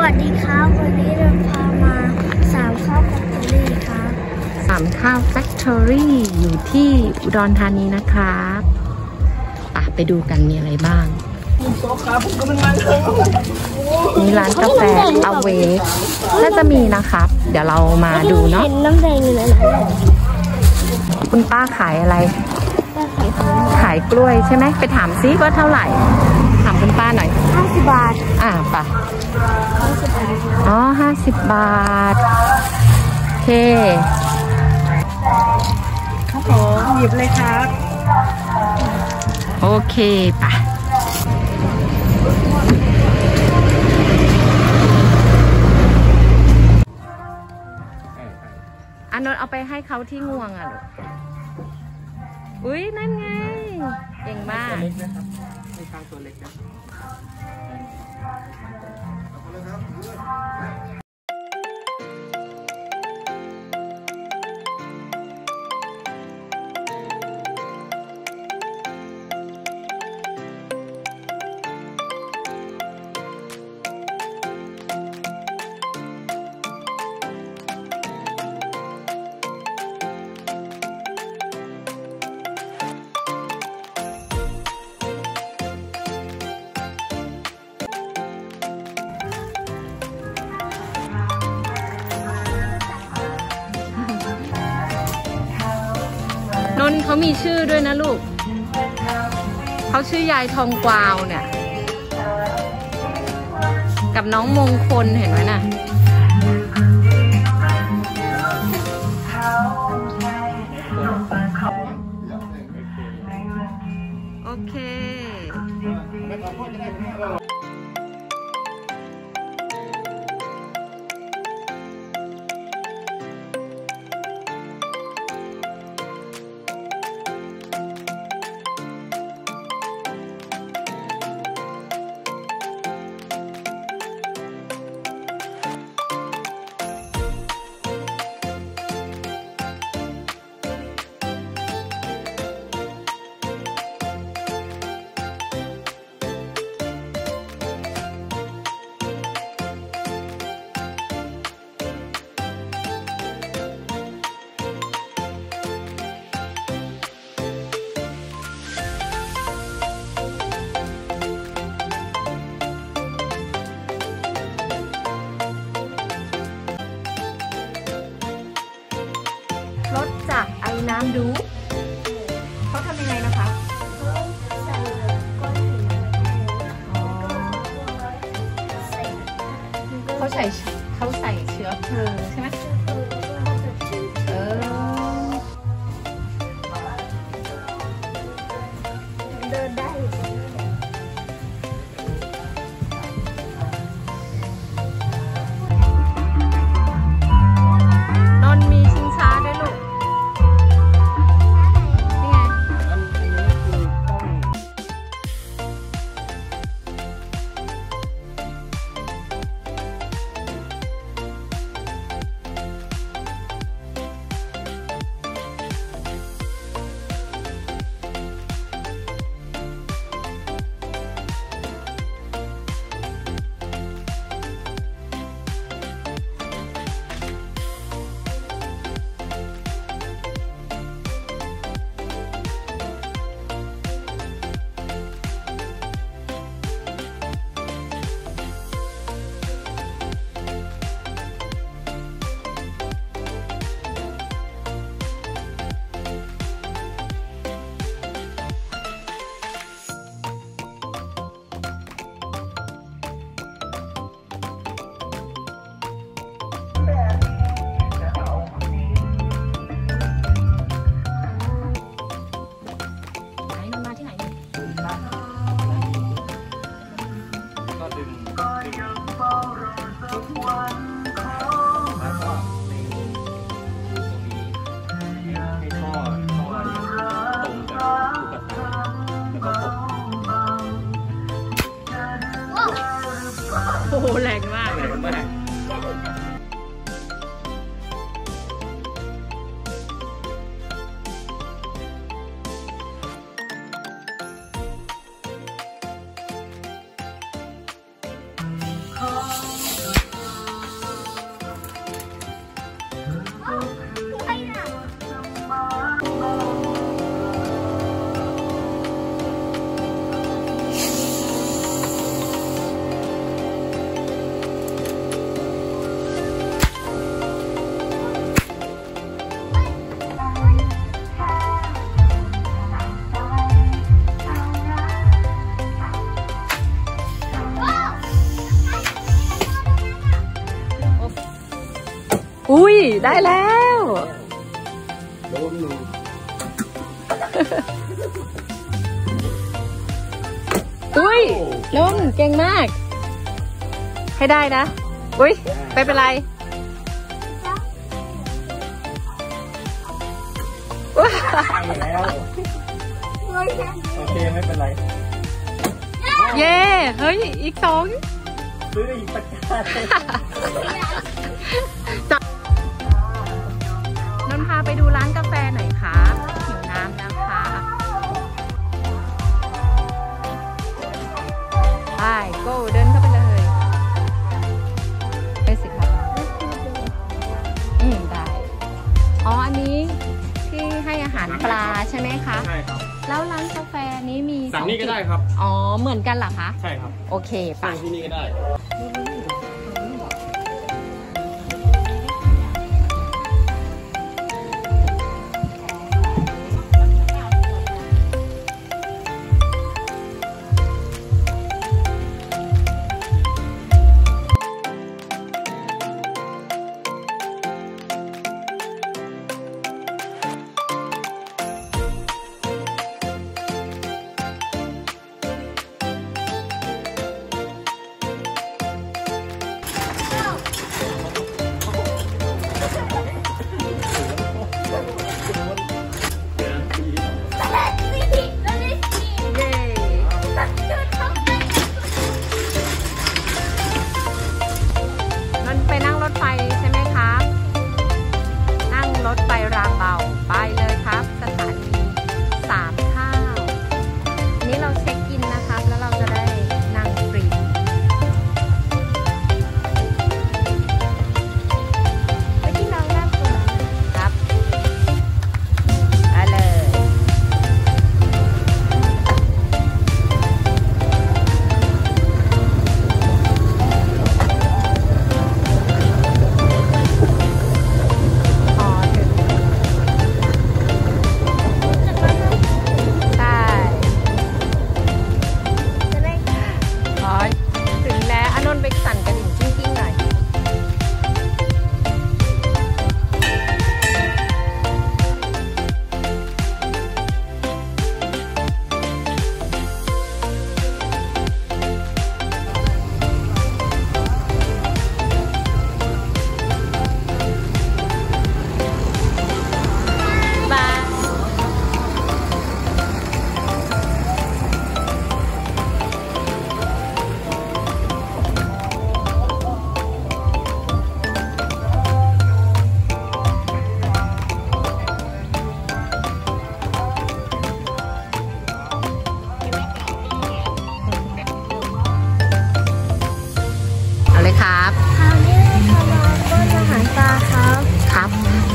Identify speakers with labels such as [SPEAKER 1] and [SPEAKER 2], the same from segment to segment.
[SPEAKER 1] วัสดีครับ วันนี้เราพามาสามข้าว Factory ครับ
[SPEAKER 2] สามข้าว Factory อยู่ที่อุดรธานีนะครับอะไปดูกันมีอะไรบ้าง มีร้านกาแฟอเวกน่าจะมีนะครับ เดี๋ยวเรามาดูเนาะ
[SPEAKER 1] เห็นน้ำแดงอยู่ในนั้น
[SPEAKER 2] คุณป้าขายอะไร
[SPEAKER 1] ก็ขายของ
[SPEAKER 2] ขายกล้วยใช่ไหม ไปถามซิว่าเท่าไหร่ ถามคุณป้าหน่อย
[SPEAKER 1] ห้าสิบบาท
[SPEAKER 2] อะไปะ
[SPEAKER 1] ห้าสิบบาท
[SPEAKER 2] อ๋อห้าสิบบาท โอเค
[SPEAKER 3] ครับผมหยิบเลยครับ
[SPEAKER 2] โอเคปะอันนนท์เอาไปให้เขาที่งวงอะลูก อุ้ยนั่นไง เก่งมาก
[SPEAKER 3] ตัวเล็กนะครับให้ช้างตัวเล็กนะ
[SPEAKER 2] นนเขามีชื่อด้วยนะลูก เขาชื่อยายทองกวาวเนี่ย กับน้องมงคลเห็นไหมน่ะโอเค ยังไงนะคะ ได้
[SPEAKER 3] แล้ว
[SPEAKER 2] โด
[SPEAKER 3] นหนึ่ง
[SPEAKER 2] อุ้ยนนเก่งมาก ให้ได้นะ อุ้ยไม่เป็นไรอุ๊ย
[SPEAKER 3] ไปแล้วโอเคไม่เป็นไร
[SPEAKER 2] เย้เฮ้ย อีกสอง
[SPEAKER 3] ซื้ออีกตะกร้า
[SPEAKER 2] นนท์พาไปดูร้านกาแฟหน่อยครับหิวน้ำแล้วค่ะไปโก้เดินเข้าไปเลยไปสิครับอืมได้อ๋ออันนี้ที่ให้อาหารปลาใช่ไหมคะ
[SPEAKER 3] ใช่ครับ
[SPEAKER 2] แล้วร้านกาแฟนี้มี
[SPEAKER 3] สั่งนี่ก็ได้
[SPEAKER 2] จุ
[SPEAKER 3] ครับ
[SPEAKER 2] อ๋อเหมือนกันเหรอคะ
[SPEAKER 3] ใช่ครับ
[SPEAKER 2] โอเคไป
[SPEAKER 3] สั่งที่นี่ก็ได้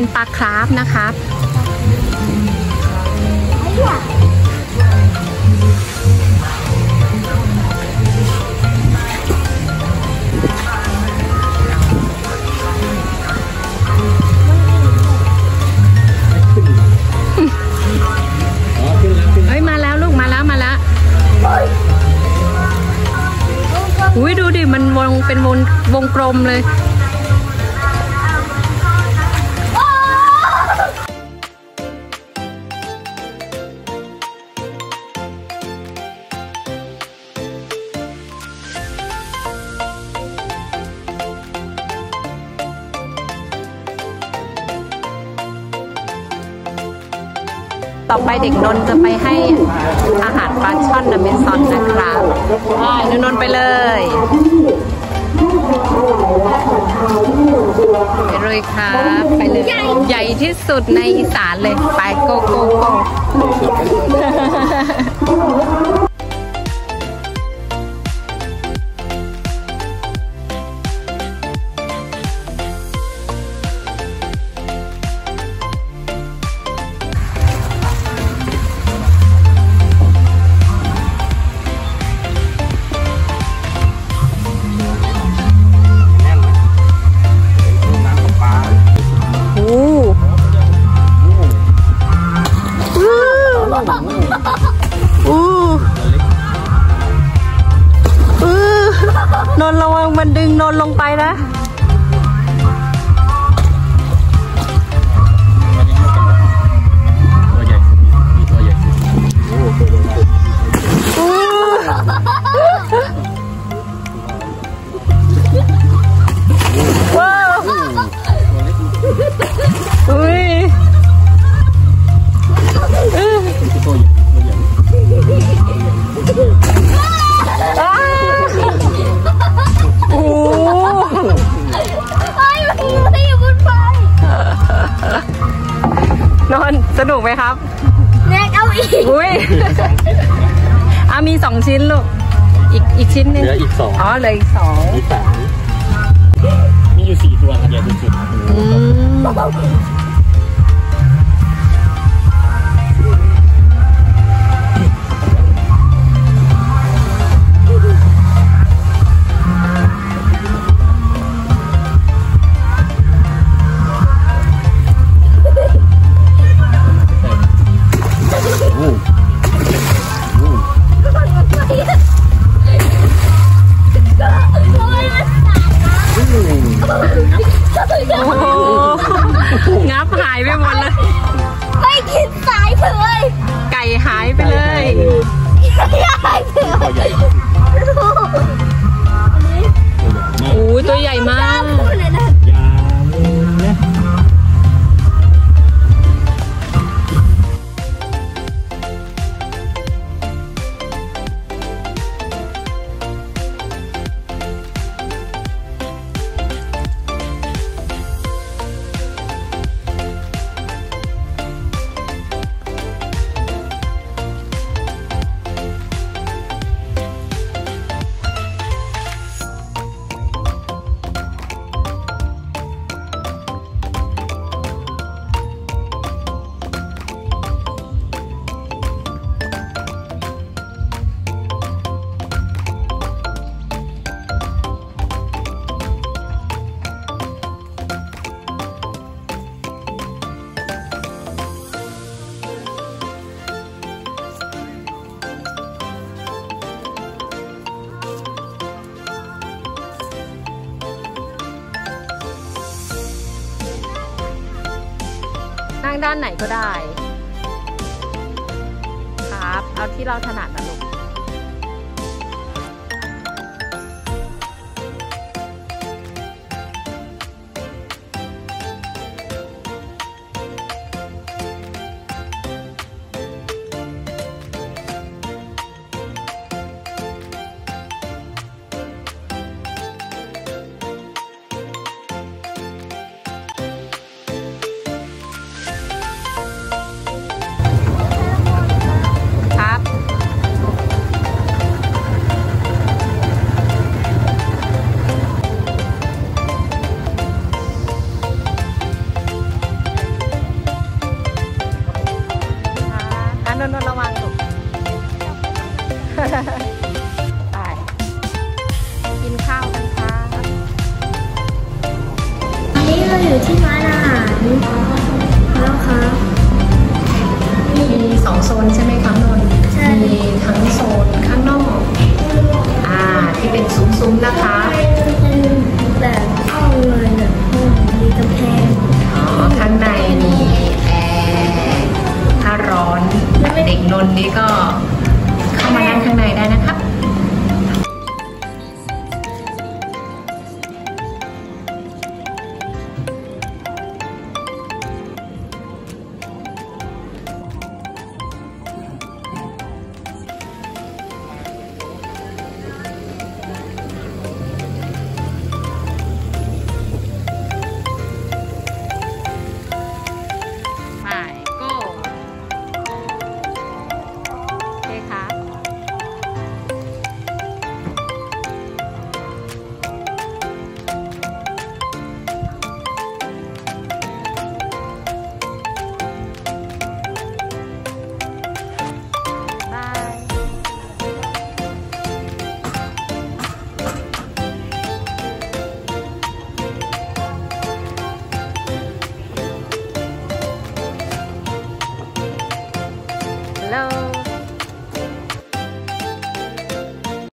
[SPEAKER 2] เป็นปลาคราฟ
[SPEAKER 1] นะ
[SPEAKER 2] คะเฮ้ยมาแล้วลูกมาแล้วมาล้วอุ้ยดูดิ มันวงเป็นวงวงกลมเลย ไปเด็กนนท์จะไปให้อาหารปลาช่อนอเมซอนนะครับไปนนไปเลยไปเลยครับไปเลยใหญ่ที่สุดในอีสานเลย ไปโกโกโก นอ
[SPEAKER 1] น
[SPEAKER 2] สนุกไหมครับ
[SPEAKER 1] แน็กเอาอีก
[SPEAKER 2] อุ้ยอะมีสองชิ้นลูก อีกอีกชิ้นหนึง
[SPEAKER 4] เหลืออีกสอง
[SPEAKER 2] อ๋อเหลืออีกสอง
[SPEAKER 4] มีสามมีอยู่สี่ตัวครับเดี๋ยวสุด
[SPEAKER 2] อืมางด้านไหนก็ได้ ครับ เอาที่เราถนัดนะลูก
[SPEAKER 1] ที่ร้านอาหารแล้วครับ
[SPEAKER 2] มีสองโซนใช่ไหมคะนนท์
[SPEAKER 1] ใช่
[SPEAKER 2] มีทั้งโซนข้างนอกอ่าที่เป็นซุ้มๆนะคะ
[SPEAKER 1] เป็นแบบห้องเลยแบบห้องมีกำแพง
[SPEAKER 2] อ๋อข้างในมีแอร์ถ้าร้อนเด็กนนท์นี่ก็เข้ามานั่งข้างในได้นะครับ